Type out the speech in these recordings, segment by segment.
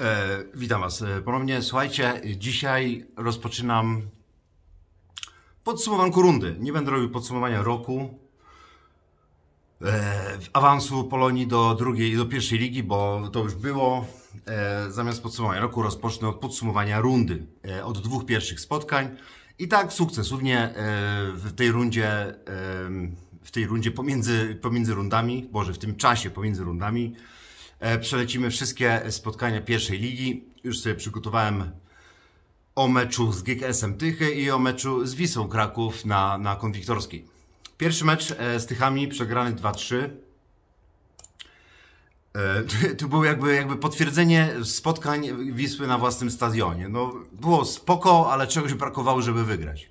E, witam Was e, ponownie. Słuchajcie, dzisiaj rozpoczynam podsumowanku rundy. Nie będę robił podsumowania roku, e, awansu Polonii do drugiej do pierwszej ligi, bo to już było. E, zamiast podsumowania roku rozpocznę od podsumowania rundy, e, od dwóch pierwszych spotkań. I tak sukcesywnie e, w tej rundzie, e, w tej rundzie pomiędzy, pomiędzy rundami, boże, w tym czasie pomiędzy rundami, Przelecimy wszystkie spotkania pierwszej ligi. Już sobie przygotowałem o meczu z GKS-em Tychy i o meczu z Wisłą Kraków na, na Konwiktorskiej. Pierwszy mecz e, z Tychami przegrany 2-3. E, To było jakby, jakby potwierdzenie spotkań Wisły na własnym stadionie. No, było spoko, ale czegoś brakowało, żeby wygrać.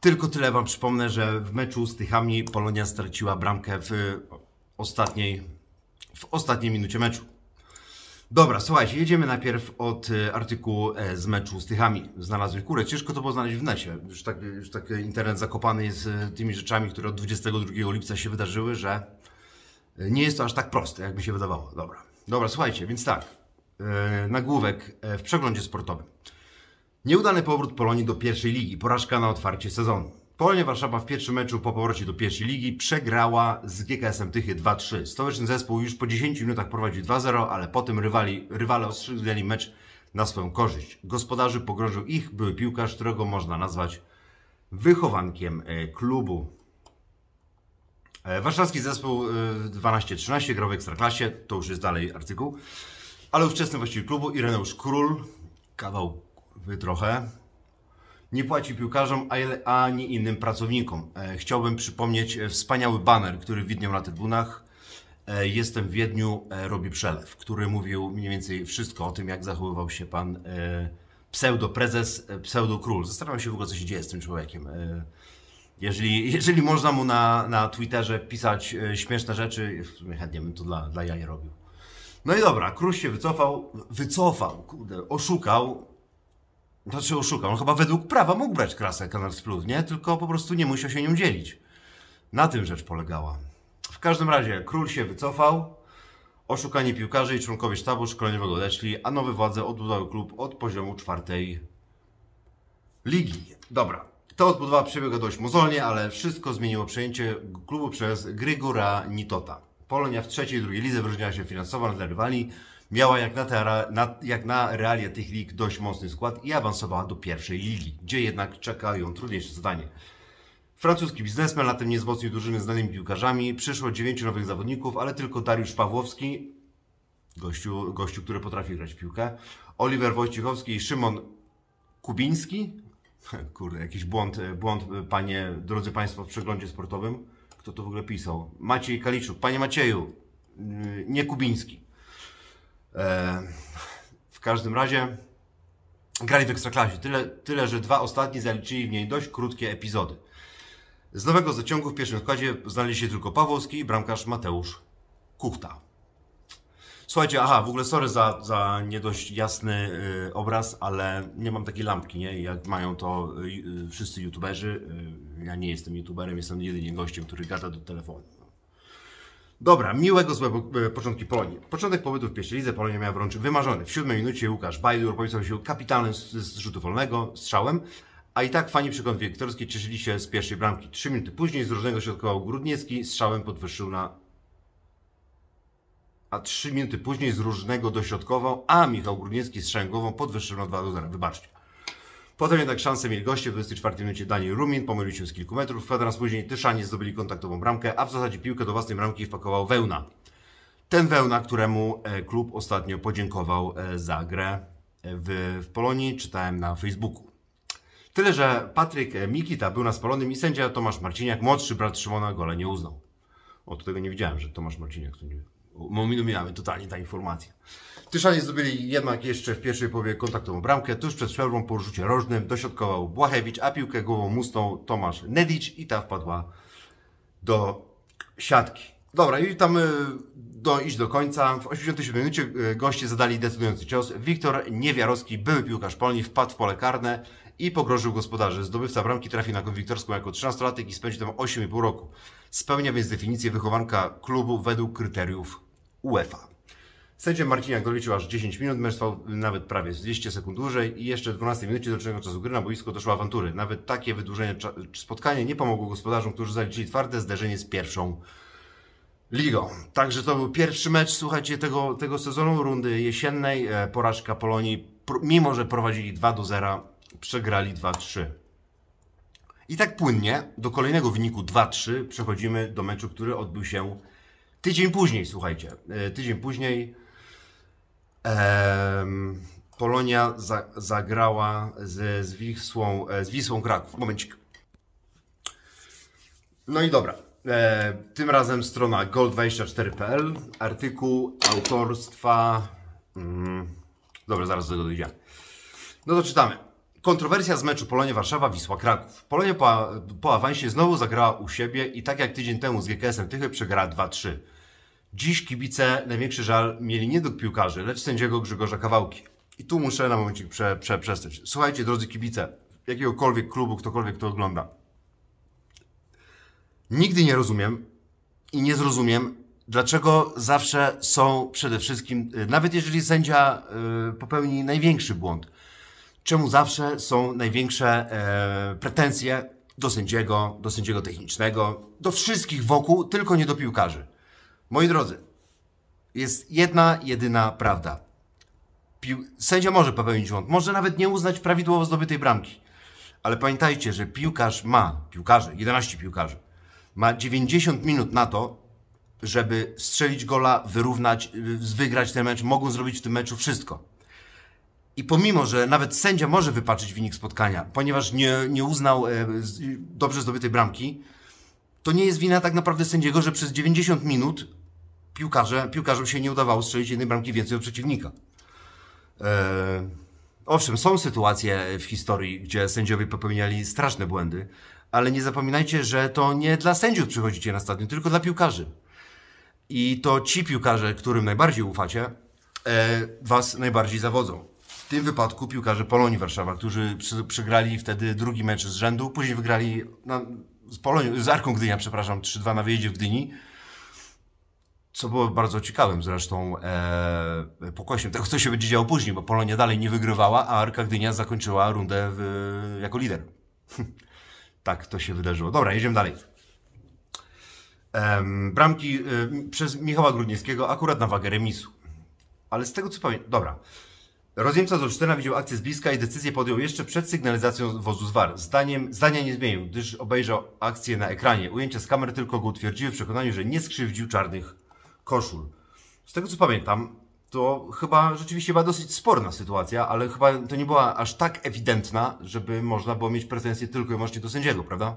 Tylko tyle Wam przypomnę, że w meczu z Tychami Polonia straciła bramkę w ostatniej w ostatniej minucie meczu. Dobra, słuchajcie, jedziemy najpierw od e, artykułu e, z meczu z Tychami. Znalazłeś kurę. Ciężko to było znaleźć w necie. Już tak, już tak internet zakopany jest e, tymi rzeczami, które od 22 lipca się wydarzyły, że nie jest to aż tak proste, jak mi się wydawało. Dobra, dobra, słuchajcie, więc tak. Nagłówek w przeglądzie sportowym. Nieudany powrót Polonii do pierwszej ligi. Porażka na otwarcie sezonu. Polonia Warszawa w pierwszym meczu po powrocie do pierwszej ligi przegrała z GKS-em Tychy 2-3. Stołeczny zespół już po 10 minutach prowadził 2-0, ale potem rywali, rywale ostrzygnęli mecz na swoją korzyść. Gospodarzy pogrążył ich były piłkarz, którego można nazwać wychowankiem e, klubu. E, warszawski zespół 12-13 grał w Ekstraklasie, to już jest dalej artykuł, ale ówczesny właściciel klubu Ireneusz Król, kawał trochę, nie płaci piłkarzom ani innym pracownikom. E, chciałbym przypomnieć e, wspaniały baner, który widniał na trybunach. E, jestem w Wiedniu, robi przelew, który mówił mniej więcej wszystko o tym, jak zachowywał się pan pseudo-prezes, pseudo-król. Zastanawiam się w ogóle, co się dzieje z tym człowiekiem. Jeżeli, jeżeli można mu na, na Twitterze pisać śmieszne rzeczy, chętnie bym to dla, dla jaj robił. No i dobra, król się wycofał, wycofał, kurde, oszukał, znaczy oszukał. On chyba według prawa mógł brać krasę Kanal Plus, nie? Tylko po prostu nie musiał się nią dzielić. Na tym rzecz polegała. W każdym razie król się wycofał, oszukani piłkarze i członkowie sztabu szkoleniowego odeszli, a nowe władze odbudowały klub od poziomu czwartej ligi. Dobra, ta odbudowa przebiegła dość mozolnie, ale wszystko zmieniło przejęcie klubu przez Grygora Nitota. Polonia w trzeciej i drugiej lidze wyróżniała się finansowo na rywali, miała jak na, te, na, jak na realia tych lig dość mocny skład i awansowała do pierwszej ligi, gdzie jednak czeka ją trudniejsze zadanie. Francuski biznesmen latem nie wzmocnił drużyny znanymi piłkarzami. Przyszło dziewięciu nowych zawodników, ale tylko Dariusz Pawłowski, gościu, gościu który potrafi grać w piłkę, Oliver Wojciechowski i Szymon Kubiński. Kurde, jakiś błąd, błąd, panie, drodzy Państwo, w przeglądzie sportowym. Kto to w ogóle pisał? Maciej Kaliczuk. Panie Macieju, nie Kubiński. E, w każdym razie grali w Ekstraklasie. Tyle, tyle, że dwa ostatni zaliczyli w niej dość krótkie epizody. Z nowego zaciągu w pierwszym składzie znaleźli się tylko Pawłowski i bramkarz Mateusz Kuchta. Słuchajcie, aha, w ogóle sorry za, za nie dość jasny y, obraz, ale nie mam takiej lampki, nie? Jak mają to y, wszyscy youtuberzy. Y, ja nie jestem youtuberem, jestem jedynie gościem, który gada do telefonu. Dobra, miłego złego e, początki Polonii. Początek pobytu w pierwszej lidze Polonia miała wręcz wymarzony. W siódmej minucie Łukasz Bajdur popisał się kapitalnym z, rzutu wolnego, strzałem, a i tak fani przykąt wiktorskiej cieszyli się z pierwszej bramki. Trzy minuty później z różnego środkował Grudniecki, strzałem podwyższył na... A trzy minuty później z różnego dośrodkował, a Michał Grudniecki strzałem głową podwyższył na 2 do 0. Wybaczcie. Potem jednak szansę mieli goście w 24 minucie Daniel Rumin, pomylił się z kilku metrów. Kwadrans później Tyszanie zdobyli kontaktową bramkę, a w zasadzie piłkę do własnej bramki wpakował Wełna. Ten Wełna, któremu e, klub ostatnio podziękował e, za grę e, w, w Polonii, czytałem na Facebooku. Tyle, że Patryk Mikita był na spalonym i sędzia Tomasz Marciniak, młodszy brat Szymona, gola nie uznał. O, tego nie widziałem, że Tomasz Marciniak to nie... Ominąłem totalnie ta informacja. Tyszanie zdobyli jednak jeszcze w pierwszej połowie kontaktową bramkę. Tuż przed przerwą po rzucie rożnym dośrodkował Błachewicz, a piłkę głową musnął Tomasz Nedic i ta wpadła do siatki. Dobra, i tam y, do, iść do końca. W 87 minucie y, goście zadali decydujący cios. Wiktor Niewiarowski, były piłkarz Polni, wpadł w pole karne i pogrożył gospodarzy. Zdobywca bramki trafił na Wiktorską jako 13-latek i spędził tam 8,5 roku. Spełnia więc definicję wychowanka klubu według kryteriów UEFA. Sędzia Marciniak doliczył aż 10 minut, mecz trwał nawet prawie 200 sekund dłużej i jeszcze w 12 minucie do rocznego czasu gry na boisku doszło awantury. Nawet takie wydłużenie spotkania nie pomogło gospodarzom, którzy zaliczyli twarde zderzenie z pierwszą ligą. Także to był pierwszy mecz, słuchajcie, tego, tego sezonu, rundy jesiennej. E, porażka Polonii, mimo że prowadzili 2 do 0, przegrali 2-3. I tak płynnie do kolejnego wyniku 2-3 przechodzimy do meczu, który odbył się tydzień później, słuchajcie. E, tydzień później em, Polonia za, zagrała z, z, Wisłą, e, z Wisłą Kraków. Momencik. No i dobra. E, tym razem strona gold24.pl, artykuł autorstwa. Mm, dobra, zaraz do tego dojdziemy. No to czytamy. Kontrowersja z meczu Polonia-Warszawa, Wisła-Kraków. Polonia po, po awansie znowu zagrała u siebie i tak jak tydzień temu z GKS-em Tychy przegrała 2-3. Dziś kibice największy żal mieli nie do piłkarzy, lecz sędziego Grzegorza Kawałki. I tu muszę na momencik prze, prze, przestać. Słuchajcie, drodzy kibice, jakiegokolwiek klubu, ktokolwiek to ogląda. Nigdy nie rozumiem i nie zrozumiem, dlaczego zawsze są przede wszystkim, y, nawet jeżeli sędzia y, popełni największy błąd, czemu zawsze są największe e, pretensje do sędziego, do sędziego technicznego, do wszystkich wokół, tylko nie do piłkarzy. Moi drodzy, jest jedna, jedyna prawda. Sędzia może popełnić błąd, może nawet nie uznać prawidłowo zdobytej bramki. Ale pamiętajcie, że piłkarz ma, piłkarze, 11 piłkarzy, ma 90 minut na to, żeby strzelić gola, wyrównać, wygrać ten mecz. Mogą zrobić w tym meczu wszystko. I pomimo, że nawet sędzia może wypaczyć wynik spotkania, ponieważ nie, nie uznał e, dobrze zdobytej bramki, to nie jest wina tak naprawdę sędziego, że przez 90 minut piłkarze, piłkarzom się nie udawało strzelić jednej bramki więcej od przeciwnika. E, owszem, są sytuacje w historii, gdzie sędziowie popełniali straszne błędy, ale nie zapominajcie, że to nie dla sędziów przychodzicie na stadion, tylko dla piłkarzy. I to ci piłkarze, którym najbardziej ufacie, e, was najbardziej zawodzą. W tym wypadku piłkarze Polonii Warszawa, którzy przegrali wtedy drugi mecz z rzędu, później wygrali na, z, Polonią, z Arką Gdynia, przepraszam, 3-2 na wyjeździe w Gdyni, co było bardzo ciekawym zresztą e, tego, co się będzie działo później, bo Polonia dalej nie wygrywała, a Arka Gdynia zakończyła rundę w, jako lider. tak to się wydarzyło. Dobra, jedziemy dalej. Um, bramki y, przez Michała Grudniewskiego akurat na wagę remisu. Ale z tego co pamiętam, dobra. Rozjemca z Olsztyna widział akcję z bliska i decyzję podjął jeszcze przed sygnalizacją wozu z VAR. Zdaniem, zdania nie zmienił, gdyż obejrzał akcję na ekranie. Ujęcia z kamer tylko go utwierdziły w przekonaniu, że nie skrzywdził czarnych koszul. Z tego co pamiętam, to chyba rzeczywiście była dosyć sporna sytuacja, ale chyba to nie była aż tak ewidentna, żeby można było mieć pretensje tylko i wyłącznie do sędziego, prawda?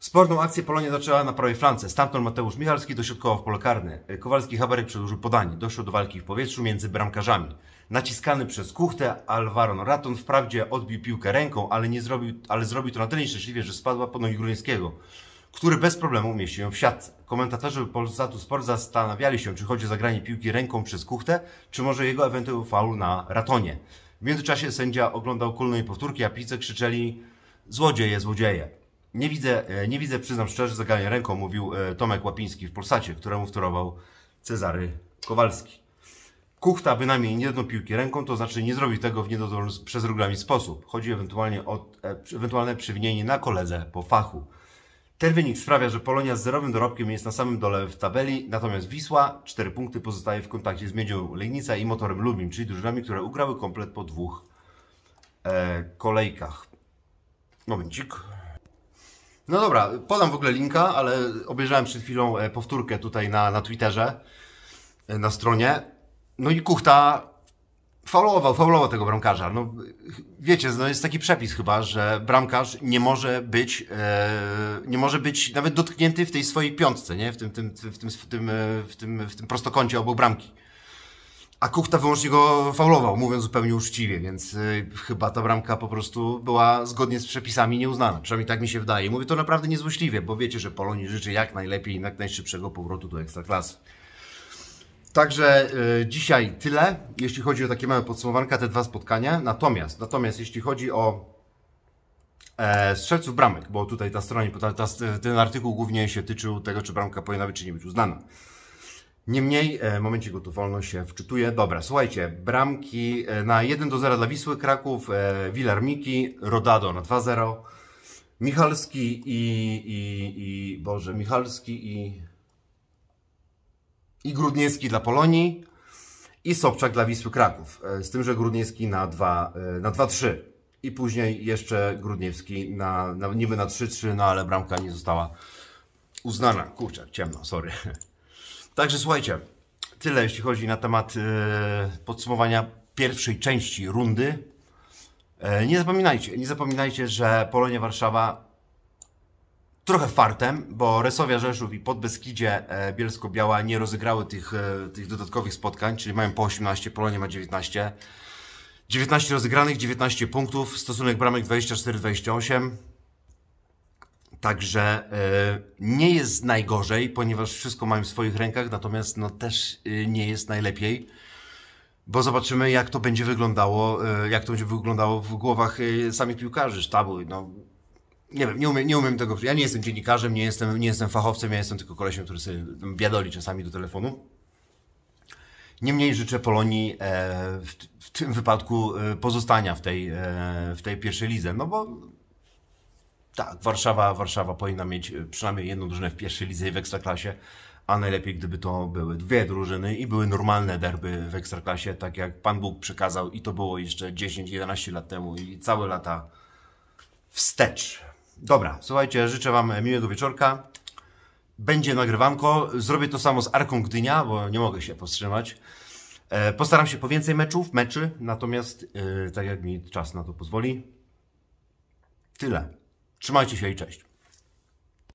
Sporną akcję Polonia zaczęła na prawej flance. Stamtąd Mateusz Michalski dośrodkował w pole karne. Kowalski Haberek przedłużył podanie. Doszło do walki w powietrzu między bramkarzami. Naciskany przez Kuchtę, Alvaro Raton wprawdzie odbił piłkę ręką, ale, nie zrobił, ale zrobił to na tyle nieszczęśliwie, że spadła po nogi Gruńskiego, który bez problemu umieścił ją w siatce. Komentatorzy Polsatu Sport zastanawiali się, czy chodzi o zagranie piłki ręką przez Kuchtę, czy może jego ewentualny faul na Ratonie. W międzyczasie sędzia oglądał kulną i powtórki, a pice krzyczeli złodzieje, złodzieje. Nie widzę, e, nie widzę, przyznam szczerze, zagrania ręką, mówił e, Tomek Łapiński w Polsacie, któremu wtorował Cezary Kowalski. Kuchta bynajmniej nie dno piłki ręką, to znaczy nie zrobi tego w niedozwolony przez regulamin sposób. Chodzi ewentualnie o e, ewentualne przewinienie na koledze po fachu. Ten wynik sprawia, że Polonia z zerowym dorobkiem jest na samym dole w tabeli, natomiast Wisła 4 punkty pozostaje w kontakcie z Miedzią Legnica i Motorem Lubin, czyli drużynami, które ugrały komplet po dwóch e, kolejkach. Momencik. No dobra, podam w ogóle linka, ale obejrzałem przed chwilą e, powtórkę tutaj na, na Twitterze, e, na stronie. No i Kuchta faulował, faulował tego bramkarza. No, wiecie, no jest taki przepis chyba, że bramkarz nie może być, e, nie może być nawet dotknięty w tej swojej piątce, nie? W tym, tym, w tym, w tym, w tym, w tym prostokącie obok bramki. A Kuchta wyłącznie go faulował, mówiąc zupełnie uczciwie, więc y, chyba ta bramka po prostu była zgodnie z przepisami nieuznana. Przynajmniej tak mi się wydaje. Mówię to naprawdę niezłośliwie, bo wiecie, że Polonii życzy jak najlepiej i jak najszybszego powrotu do Ekstraklasy. Także y, dzisiaj tyle, jeśli chodzi o takie małe podsumowanka, te dwa spotkania. Natomiast, natomiast jeśli chodzi o e, strzelców bramek, bo tutaj ta strona, ten artykuł głównie się tyczył tego, czy bramka powinna być, czy nie być uznana. Niemniej, e, momencie tu wolno się wczytuje. Dobra, słuchajcie, bramki e, na 1 do 0 dla Wisły Kraków, e, Wilarmiki, Rodado na 2-0, Michalski i, i, i, Boże, Michalski i, i Grudniewski dla Polonii i Sobczak dla Wisły Kraków. E, Z tym, że Grudniewski na 2, e, na 2-3 i później jeszcze Grudniewski na, na niby na 3-3, no ale bramka nie została uznana. Kurczę, ciemno, sorry. Także słuchajcie, tyle jeśli chodzi na temat e, podsumowania pierwszej części rundy. Nie zapominajcie, nie zapominajcie, że Polonia Warszawa trochę fartem, bo Resowia Rzeszów i Podbeskidzie e, Bielsko-Biała nie rozegrały tych, e, tych dodatkowych spotkań, czyli mają po 18, Polonia ma 19. 19 rozegranych, 19 punktów, stosunek bramek 24-28. Także e, nie jest najgorzej, ponieważ wszystko mają w swoich rękach, natomiast no, też nie jest najlepiej, bo zobaczymy, jak to będzie wyglądało, jak to będzie wyglądało w głowach samych piłkarzy, sztabu. No, nie wiem, nie umiem, nie umiem tego. Ja nie jestem dziennikarzem, nie jestem, nie jestem fachowcem, ja jestem tylko kolesiem, który sobie biadoli czasami do telefonu. Niemniej życzę Polonii e, w, w tym wypadku e, pozostania w tej, e, w tej pierwszej lidze, no bo tak, Warszawa, Warszawa powinna mieć przynajmniej jedną drużynę w pierwszej lidze i w Ekstraklasie, a najlepiej gdyby to były dwie drużyny i były normalne derby w Ekstraklasie, tak jak Pan Bóg przekazał i to było jeszcze 10-11 lat temu i całe lata wstecz. Dobra, słuchajcie, życzę Wam miłego wieczorka. Będzie nagrywanko. Zrobię to samo z Arką Gdynia, bo nie mogę się powstrzymać. E, Postaram się po więcej meczów, meczy, natomiast e, tak jak mi czas na to pozwoli. Tyle. Trzymajcie się i cześć.